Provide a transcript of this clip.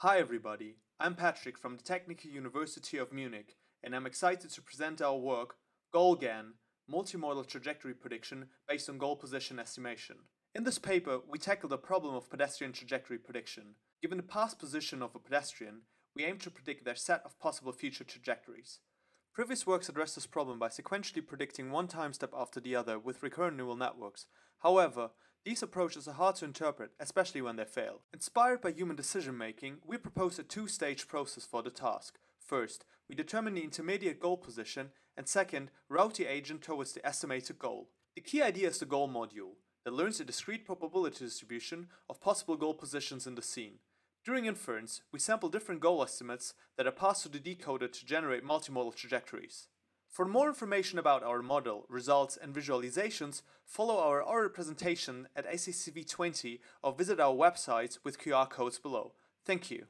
Hi everybody, I'm Patrick from the Technical University of Munich and I'm excited to present our work, GoalGAN, Multimodal Trajectory Prediction based on goal position estimation. In this paper, we tackle the problem of pedestrian trajectory prediction. Given the past position of a pedestrian, we aim to predict their set of possible future trajectories. Previous works addressed this problem by sequentially predicting one time step after the other with recurrent neural networks. However, these approaches are hard to interpret, especially when they fail. Inspired by human decision making, we propose a two-stage process for the task. First, we determine the intermediate goal position, and second, route the agent towards the estimated goal. The key idea is the goal module, that learns a discrete probability distribution of possible goal positions in the scene. During inference, we sample different goal estimates that are passed to the decoder to generate multimodal trajectories. For more information about our model, results and visualizations, follow our oral presentation at ACCV 20 or visit our website with QR codes below. Thank you.